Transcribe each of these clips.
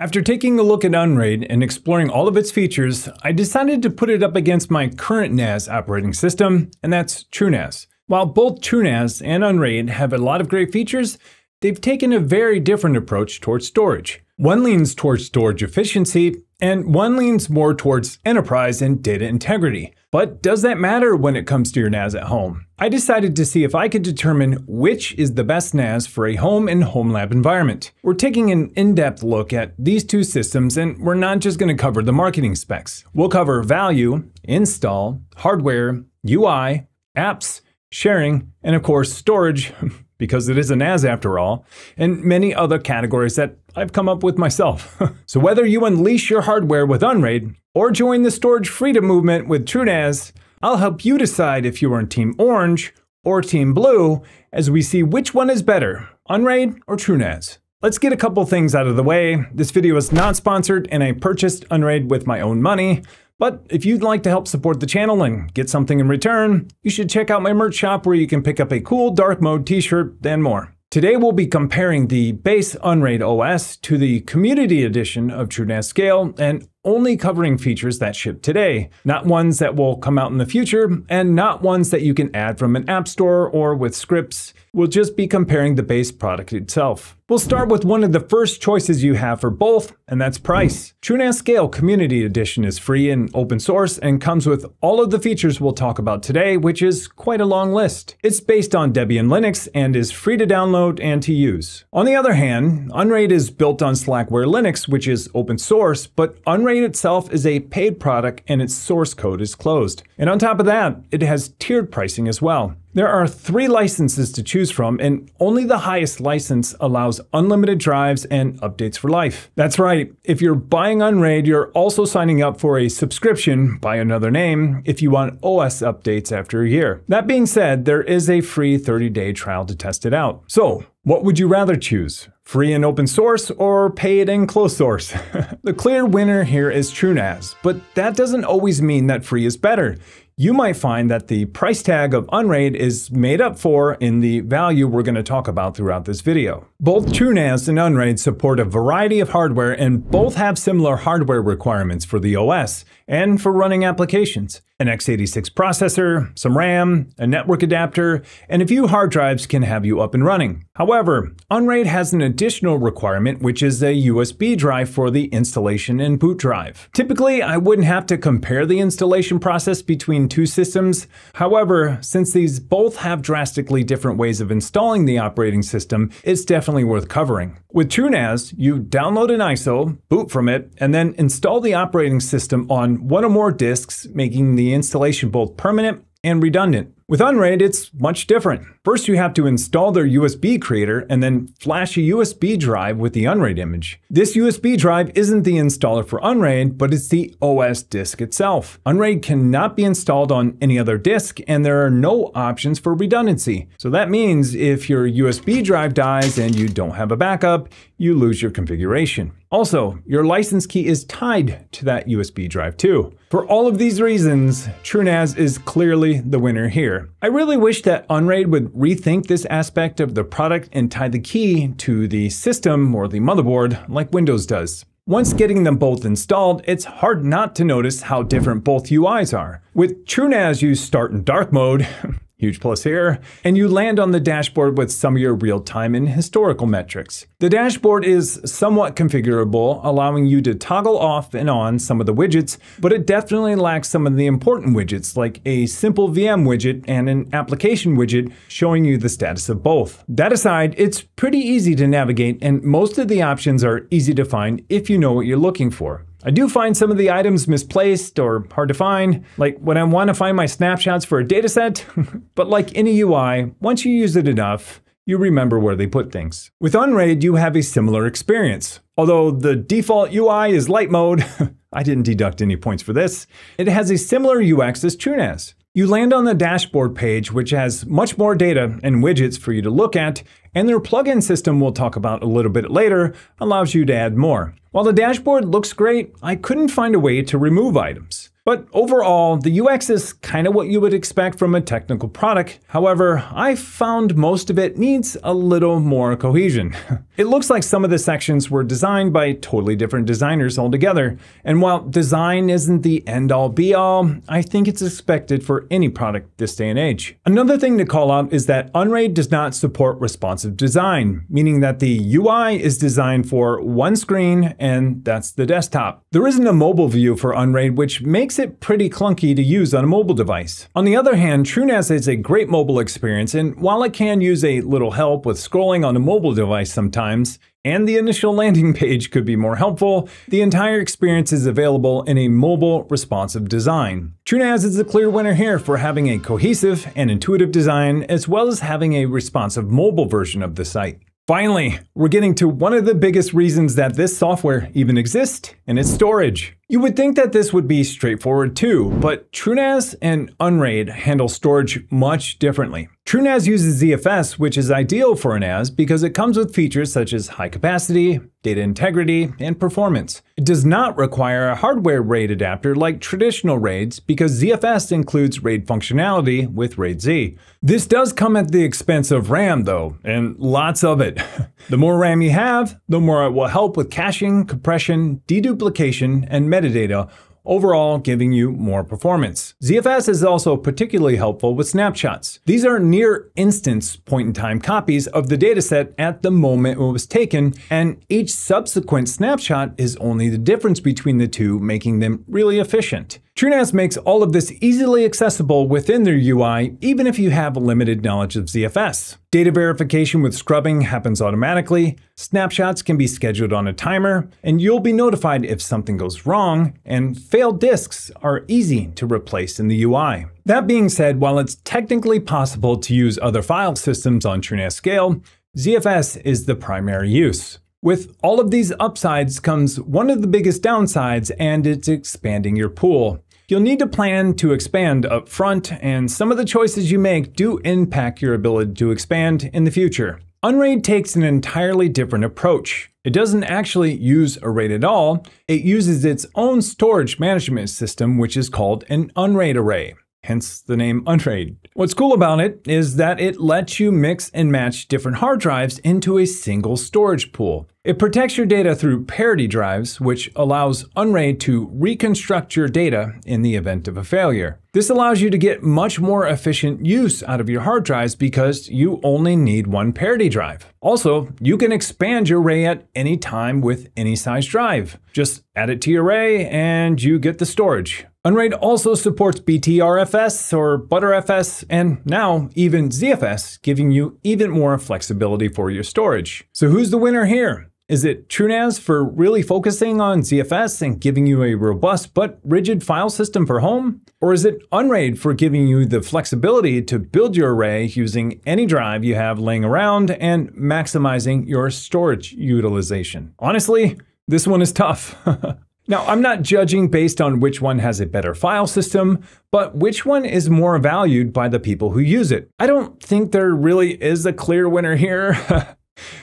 After taking a look at Unraid and exploring all of its features, I decided to put it up against my current NAS operating system, and that's TrueNAS. While both TrueNAS and Unraid have a lot of great features, they've taken a very different approach towards storage. One leans towards storage efficiency, and one leans more towards enterprise and data integrity. But does that matter when it comes to your NAS at home? I decided to see if I could determine which is the best NAS for a home and home lab environment. We're taking an in-depth look at these two systems and we're not just going to cover the marketing specs. We'll cover value, install, hardware, UI, apps, sharing, and of course storage, because it is a NAS after all, and many other categories that I've come up with myself. so whether you unleash your hardware with Unraid or join the storage freedom movement with TrueNAS, I'll help you decide if you are in Team Orange or Team Blue as we see which one is better, Unraid or TrueNAS. Let's get a couple things out of the way. This video is not sponsored and I purchased Unraid with my own money, but if you'd like to help support the channel and get something in return, you should check out my merch shop where you can pick up a cool dark mode t-shirt and more. Today we'll be comparing the base Unraid OS to the community edition of TrueNAS Scale and only covering features that ship today, not ones that will come out in the future, and not ones that you can add from an app store or with scripts. We'll just be comparing the base product itself. We'll start with one of the first choices you have for both, and that's price. TrueNAS Scale Community Edition is free and open source and comes with all of the features we'll talk about today, which is quite a long list. It's based on Debian Linux and is free to download and to use. On the other hand, Unraid is built on Slackware Linux, which is open source, but Unraid Unraid itself is a paid product and its source code is closed. And on top of that, it has tiered pricing as well. There are three licenses to choose from, and only the highest license allows unlimited drives and updates for life. That's right, if you're buying Unraid, you're also signing up for a subscription by another name if you want OS updates after a year. That being said, there is a free 30 day trial to test it out. So, what would you rather choose? Free and open source or paid and closed source? the clear winner here is TrueNAS, but that doesn't always mean that free is better you might find that the price tag of Unraid is made up for in the value we're going to talk about throughout this video. Both TrueNAS and Unraid support a variety of hardware and both have similar hardware requirements for the OS and for running applications. An x86 processor, some RAM, a network adapter, and a few hard drives can have you up and running. However, Unraid has an additional requirement which is a USB drive for the installation and boot drive. Typically, I wouldn't have to compare the installation process between two systems. However, since these both have drastically different ways of installing the operating system, it's definitely worth covering. With TrueNAS, you download an ISO, boot from it, and then install the operating system on one or more disks, making the installation both permanent and redundant. With Unraid, it's much different. First, you have to install their USB creator and then flash a USB drive with the Unraid image. This USB drive isn't the installer for Unraid, but it's the OS disk itself. Unraid cannot be installed on any other disk, and there are no options for redundancy. So that means if your USB drive dies and you don't have a backup, you lose your configuration. Also, your license key is tied to that USB drive too. For all of these reasons, TrueNAS is clearly the winner here. I really wish that Unraid would rethink this aspect of the product and tie the key to the system or the motherboard like Windows does. Once getting them both installed, it's hard not to notice how different both UIs are. With TrueNAS, you start in dark mode, Huge plus here. And you land on the dashboard with some of your real-time and historical metrics. The dashboard is somewhat configurable, allowing you to toggle off and on some of the widgets, but it definitely lacks some of the important widgets like a simple VM widget and an application widget showing you the status of both. That aside, it's pretty easy to navigate and most of the options are easy to find if you know what you're looking for. I do find some of the items misplaced or hard to find, like when I want to find my snapshots for a dataset. but like any UI, once you use it enough, you remember where they put things. With Unraid, you have a similar experience. Although the default UI is light mode, I didn't deduct any points for this, it has a similar UX as TrueNAS. You land on the dashboard page, which has much more data and widgets for you to look at, and their plugin system we'll talk about a little bit later allows you to add more. While the dashboard looks great, I couldn't find a way to remove items. But overall, the UX is kind of what you would expect from a technical product. However, I found most of it needs a little more cohesion. it looks like some of the sections were designed by totally different designers altogether. And while design isn't the end all be all, I think it's expected for any product this day and age. Another thing to call out is that Unraid does not support responsive design, meaning that the UI is designed for one screen and that's the desktop. There isn't a mobile view for Unraid, which makes makes it pretty clunky to use on a mobile device. On the other hand, TrueNAS is a great mobile experience, and while it can use a little help with scrolling on a mobile device sometimes, and the initial landing page could be more helpful, the entire experience is available in a mobile responsive design. TrueNAS is the clear winner here for having a cohesive and intuitive design, as well as having a responsive mobile version of the site. Finally, we're getting to one of the biggest reasons that this software even exists, and it's storage. You would think that this would be straightforward too, but TrueNAS and Unraid handle storage much differently. TrueNAS uses ZFS, which is ideal for a NAS because it comes with features such as high capacity, data integrity, and performance. It does not require a hardware RAID adapter like traditional RAIDs because ZFS includes RAID functionality with RAID Z. This does come at the expense of RAM though, and lots of it. the more RAM you have, the more it will help with caching, compression, deduplication, and metadata, overall giving you more performance. ZFS is also particularly helpful with snapshots. These are near instance point-in-time copies of the dataset at the moment it was taken, and each subsequent snapshot is only the difference between the two, making them really efficient. TrueNAS makes all of this easily accessible within their UI, even if you have limited knowledge of ZFS. Data verification with scrubbing happens automatically, snapshots can be scheduled on a timer, and you'll be notified if something goes wrong, and failed disks are easy to replace in the UI. That being said, while it's technically possible to use other file systems on TrueNAS Scale, ZFS is the primary use. With all of these upsides comes one of the biggest downsides, and it's expanding your pool. You'll need to plan to expand up front, and some of the choices you make do impact your ability to expand in the future. Unraid takes an entirely different approach. It doesn't actually use a RAID at all, it uses its own storage management system, which is called an Unraid array hence the name Unraid. What's cool about it is that it lets you mix and match different hard drives into a single storage pool. It protects your data through parity drives, which allows Unraid to reconstruct your data in the event of a failure. This allows you to get much more efficient use out of your hard drives because you only need one parity drive. Also, you can expand your array at any time with any size drive. Just add it to your array and you get the storage. Unraid also supports BTRFS or ButterFS, and now even ZFS, giving you even more flexibility for your storage. So who's the winner here? Is it TrueNAS for really focusing on ZFS and giving you a robust but rigid file system for home? Or is it Unraid for giving you the flexibility to build your array using any drive you have laying around and maximizing your storage utilization? Honestly, this one is tough. Now, I'm not judging based on which one has a better file system, but which one is more valued by the people who use it. I don't think there really is a clear winner here.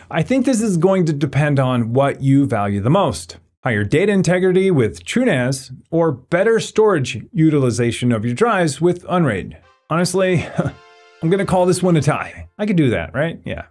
I think this is going to depend on what you value the most. Higher data integrity with TrueNAS, or better storage utilization of your drives with Unraid. Honestly, I'm gonna call this one a tie. I could do that, right? Yeah,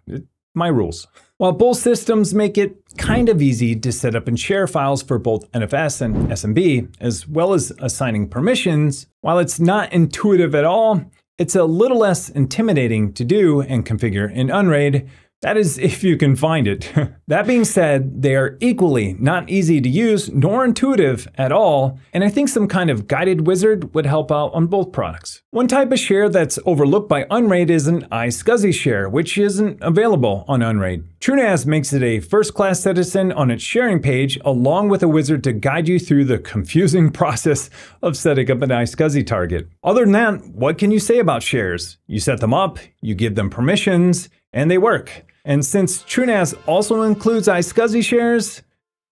my rules. While both systems make it kind of easy to set up and share files for both NFS and SMB, as well as assigning permissions, while it's not intuitive at all, it's a little less intimidating to do and configure in Unraid that is, if you can find it. that being said, they are equally not easy to use nor intuitive at all, and I think some kind of guided wizard would help out on both products. One type of share that's overlooked by Unraid is an iSCSI share, which isn't available on Unraid. TrueNAS makes it a first class citizen on its sharing page, along with a wizard to guide you through the confusing process of setting up an iSCSI target. Other than that, what can you say about shares? You set them up, you give them permissions, and they work. And since TrueNAS also includes iSCSI shares,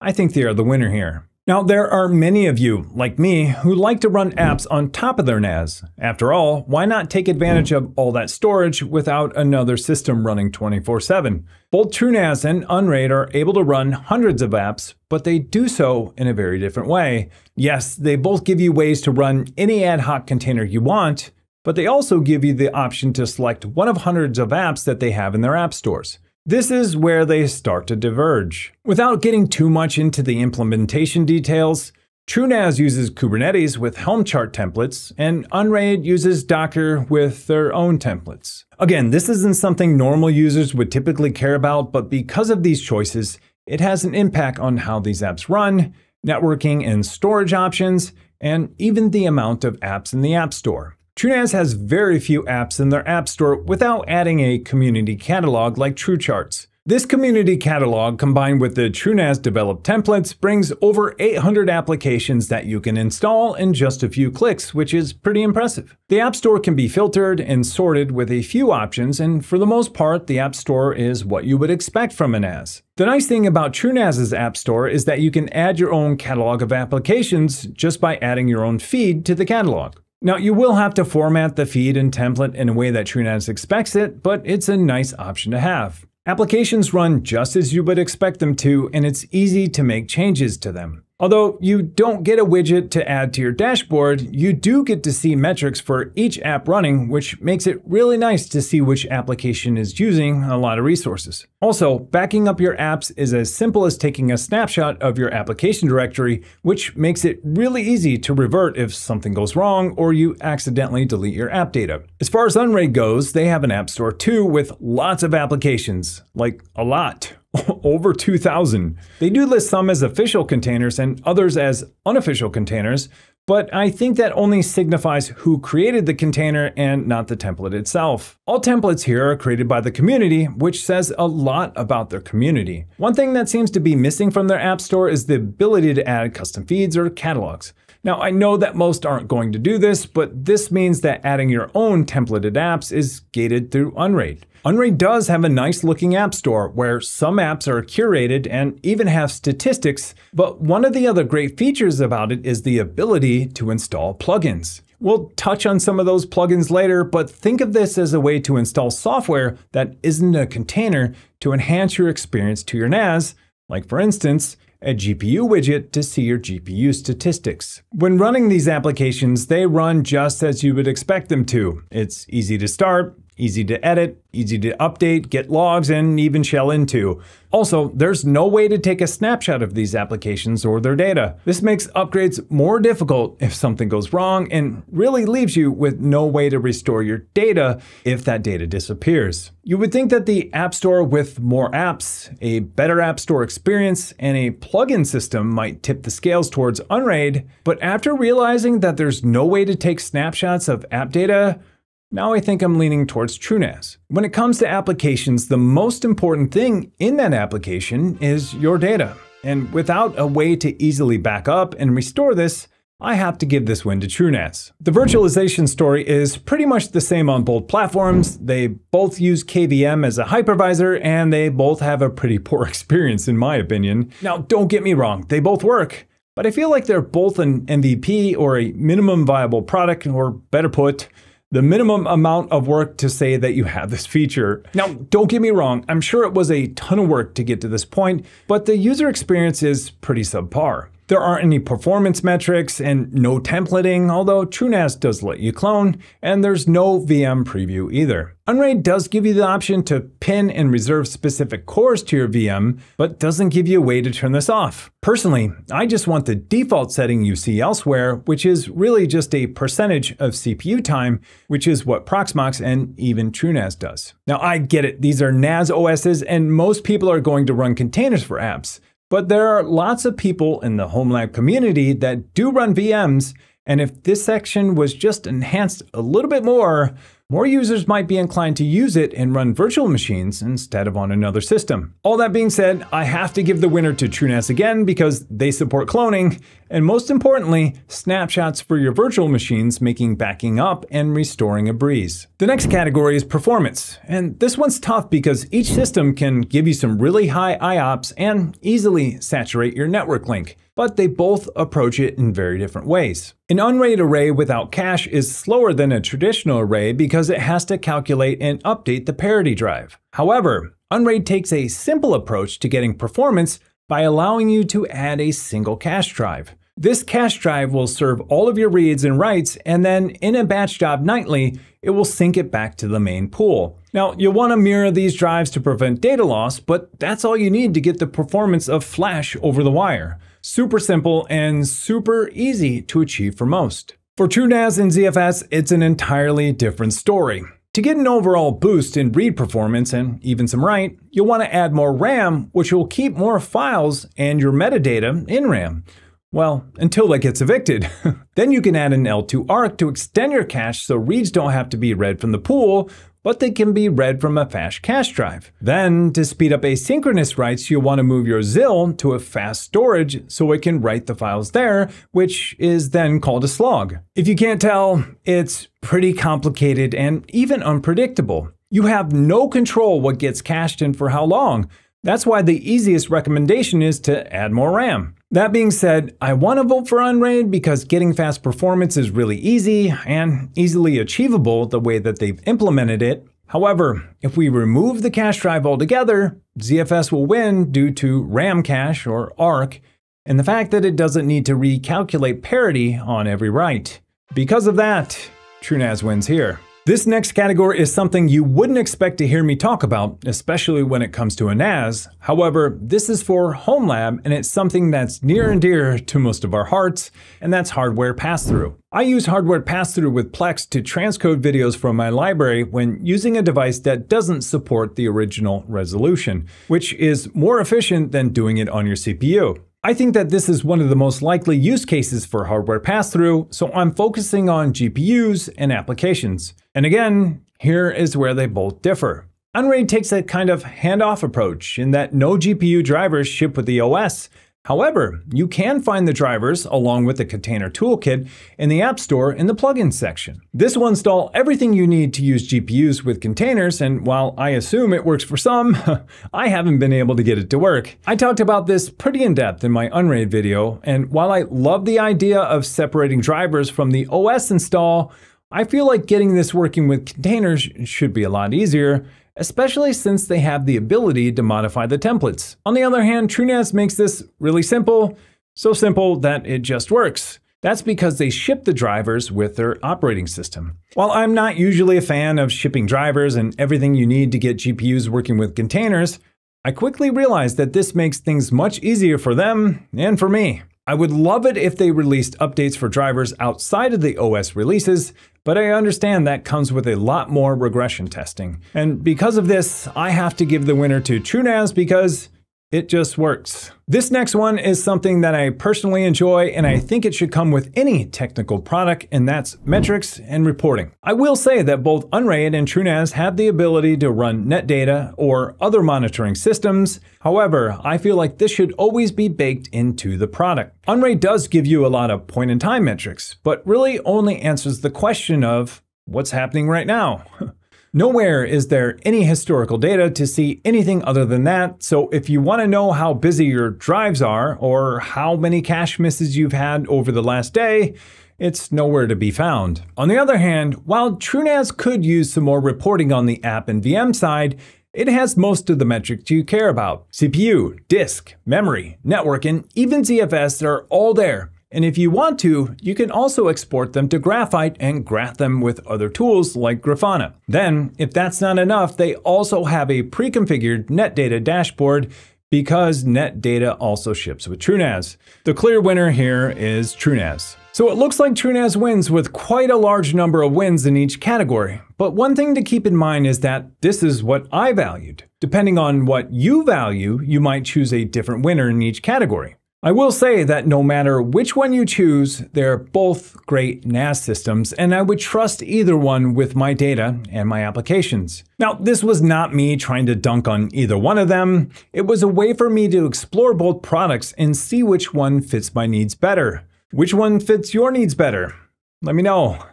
I think they are the winner here. Now, there are many of you, like me, who like to run apps on top of their NAS. After all, why not take advantage of all that storage without another system running 24 7? Both TrueNAS and Unraid are able to run hundreds of apps, but they do so in a very different way. Yes, they both give you ways to run any ad hoc container you want, but they also give you the option to select one of hundreds of apps that they have in their app stores. This is where they start to diverge. Without getting too much into the implementation details, TrueNAS uses Kubernetes with Helm chart templates, and Unraid uses Docker with their own templates. Again, this isn't something normal users would typically care about, but because of these choices, it has an impact on how these apps run, networking and storage options, and even the amount of apps in the App Store. TrueNAS has very few apps in their App Store without adding a community catalog like TrueCharts. This community catalog, combined with the TrueNAS developed templates, brings over 800 applications that you can install in just a few clicks, which is pretty impressive. The App Store can be filtered and sorted with a few options, and for the most part, the App Store is what you would expect from a NAS. The nice thing about TrueNAS's App Store is that you can add your own catalog of applications just by adding your own feed to the catalog. Now, you will have to format the feed and template in a way that TrueNAS expects it, but it's a nice option to have. Applications run just as you would expect them to, and it's easy to make changes to them. Although you don't get a widget to add to your dashboard, you do get to see metrics for each app running, which makes it really nice to see which application is using a lot of resources. Also, backing up your apps is as simple as taking a snapshot of your application directory, which makes it really easy to revert if something goes wrong or you accidentally delete your app data. As far as Unraid goes, they have an app store too with lots of applications, like a lot. over 2,000. They do list some as official containers and others as unofficial containers, but I think that only signifies who created the container and not the template itself. All templates here are created by the community, which says a lot about their community. One thing that seems to be missing from their App Store is the ability to add custom feeds or catalogs. Now, I know that most aren't going to do this, but this means that adding your own templated apps is gated through Unraid. Unraid does have a nice looking app store where some apps are curated and even have statistics, but one of the other great features about it is the ability to install plugins. We'll touch on some of those plugins later, but think of this as a way to install software that isn't a container to enhance your experience to your NAS, like for instance, a GPU widget to see your GPU statistics. When running these applications, they run just as you would expect them to. It's easy to start, easy to edit, easy to update, get logs, and even shell into. Also, there's no way to take a snapshot of these applications or their data. This makes upgrades more difficult if something goes wrong and really leaves you with no way to restore your data if that data disappears. You would think that the App Store with more apps, a better App Store experience, and a plugin system might tip the scales towards Unraid, but after realizing that there's no way to take snapshots of app data, now I think I'm leaning towards TrueNAS. When it comes to applications, the most important thing in that application is your data. And without a way to easily back up and restore this, I have to give this win to TrueNAS. The virtualization story is pretty much the same on both platforms. They both use KVM as a hypervisor, and they both have a pretty poor experience, in my opinion. Now, don't get me wrong, they both work, but I feel like they're both an MVP or a minimum viable product, or better put, the minimum amount of work to say that you have this feature. Now, don't get me wrong, I'm sure it was a ton of work to get to this point, but the user experience is pretty subpar. There aren't any performance metrics and no templating, although TrueNAS does let you clone, and there's no VM preview either. Unraid does give you the option to pin and reserve specific cores to your VM, but doesn't give you a way to turn this off. Personally, I just want the default setting you see elsewhere, which is really just a percentage of CPU time, which is what Proxmox and even TrueNAS does. Now, I get it, these are NAS OSs, and most people are going to run containers for apps. But there are lots of people in the HomeLab community that do run VMs, and if this section was just enhanced a little bit more, more users might be inclined to use it and run virtual machines instead of on another system. All that being said, I have to give the winner to TrueNAS again because they support cloning, and most importantly, snapshots for your virtual machines making backing up and restoring a breeze. The next category is performance, and this one's tough because each system can give you some really high IOPS and easily saturate your network link but they both approach it in very different ways. An unraid array without cache is slower than a traditional array because it has to calculate and update the parity drive. However, Unraid takes a simple approach to getting performance by allowing you to add a single cache drive. This cache drive will serve all of your reads and writes, and then in a batch job nightly, it will sync it back to the main pool. Now, you'll want to mirror these drives to prevent data loss, but that's all you need to get the performance of Flash over the wire. Super simple and super easy to achieve for most. For TrueNAS and ZFS, it's an entirely different story. To get an overall boost in read performance and even some write, you'll want to add more RAM, which will keep more files and your metadata in RAM. Well, until that gets evicted. then you can add an L2 ARC to extend your cache so reads don't have to be read from the pool, but they can be read from a fast cache drive. Then, to speed up asynchronous writes, you'll want to move your ZIL to a fast storage so it can write the files there, which is then called a slog. If you can't tell, it's pretty complicated and even unpredictable. You have no control what gets cached and for how long. That's why the easiest recommendation is to add more RAM. That being said, I want to vote for Unraid because getting fast performance is really easy and easily achievable the way that they've implemented it. However, if we remove the cache drive altogether, ZFS will win due to RAM cache or ARC and the fact that it doesn't need to recalculate parity on every write. Because of that, TrueNAS wins here. This next category is something you wouldn't expect to hear me talk about, especially when it comes to a NAS. However, this is for home lab and it's something that's near and dear to most of our hearts, and that's hardware pass-through. I use hardware pass-through with Plex to transcode videos from my library when using a device that doesn't support the original resolution, which is more efficient than doing it on your CPU. I think that this is one of the most likely use cases for hardware pass-through, so I'm focusing on GPUs and applications. And again, here is where they both differ. Unraid takes a kind of handoff approach in that no GPU drivers ship with the OS, However, you can find the drivers along with the container toolkit in the App Store in the plugins section. This will install everything you need to use GPUs with containers, and while I assume it works for some, I haven't been able to get it to work. I talked about this pretty in depth in my Unraid video, and while I love the idea of separating drivers from the OS install, I feel like getting this working with containers should be a lot easier, especially since they have the ability to modify the templates. On the other hand, TrueNAS makes this really simple, so simple that it just works. That's because they ship the drivers with their operating system. While I'm not usually a fan of shipping drivers and everything you need to get GPUs working with containers, I quickly realized that this makes things much easier for them and for me. I would love it if they released updates for drivers outside of the OS releases, but I understand that comes with a lot more regression testing. And because of this, I have to give the winner to TrueNAS because it just works. This next one is something that I personally enjoy and I think it should come with any technical product and that's metrics and reporting. I will say that both Unraid and TrueNAS have the ability to run NetData or other monitoring systems. However, I feel like this should always be baked into the product. Unraid does give you a lot of point in time metrics, but really only answers the question of what's happening right now. Nowhere is there any historical data to see anything other than that, so if you want to know how busy your drives are or how many cache misses you've had over the last day, it's nowhere to be found. On the other hand, while TrueNAS could use some more reporting on the app and VM side, it has most of the metrics you care about. CPU, disk, memory, network, and even ZFS are all there. And if you want to, you can also export them to Graphite and graph them with other tools like Grafana. Then, if that's not enough, they also have a pre-configured NetData dashboard because NetData also ships with TrueNAS. The clear winner here is TrueNAS. So it looks like TrueNAS wins with quite a large number of wins in each category. But one thing to keep in mind is that this is what I valued. Depending on what you value, you might choose a different winner in each category. I will say that no matter which one you choose, they're both great NAS systems, and I would trust either one with my data and my applications. Now, this was not me trying to dunk on either one of them. It was a way for me to explore both products and see which one fits my needs better. Which one fits your needs better? Let me know.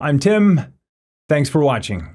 I'm Tim. Thanks for watching.